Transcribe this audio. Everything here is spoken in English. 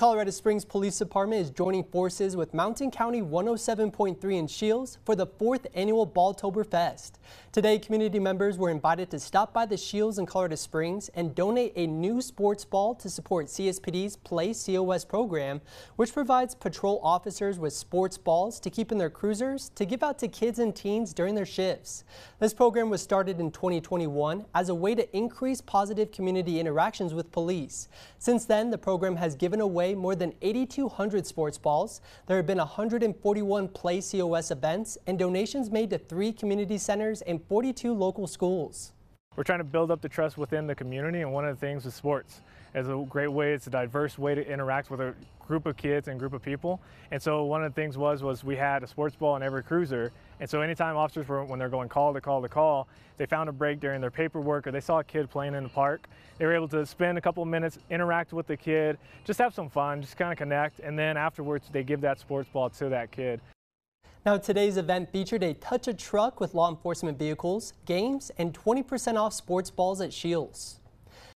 Colorado Springs Police Department is joining forces with Mountain County 107.3 in Scheels for the fourth annual Balltoberfest. Today, community members were invited to stop by the Scheels in Colorado Springs and donate a new sports ball to support CSPD's Play COS program, which provides patrol officers with sports balls to keep in their cruisers to give out to kids and teens during their shifts. This program was started in 2021 as a way to increase positive community interactions with police. Since then, the program has given away more than 8,200 sports balls. There have been 141 Play COS events and donations made to three community centers and 42 local schools. We're trying to build up the trust within the community, and one of the things with sports is a great way. It's a diverse way to interact with a group of kids and group of people. And so one of the things was was we had a sports ball in every cruiser. And so anytime officers were when they're going call to call to call, they found a break during their paperwork or they saw a kid playing in the park, they were able to spend a couple minutes, interact with the kid, just have some fun, just kind of connect, and then afterwards they give that sports ball to that kid. Now, today's event featured a touch a truck with law enforcement vehicles, games, and 20% off sports balls at Scheels.